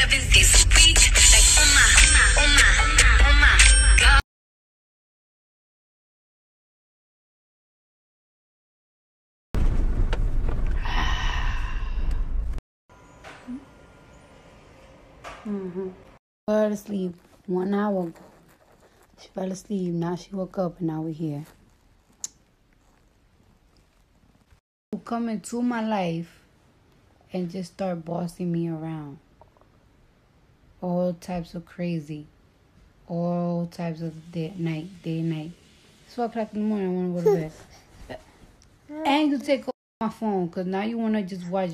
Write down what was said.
70s like oh my, oh my, oh my, God. Mm-hmm. Fell asleep one hour ago. She fell asleep. Now she woke up, and now we're here. Coming to my life and just start bossing me around. All types of crazy. All types of day, night, day, night. It's 4 o'clock in the morning. I want to go to bed. and you take off my phone because now you want to just watch.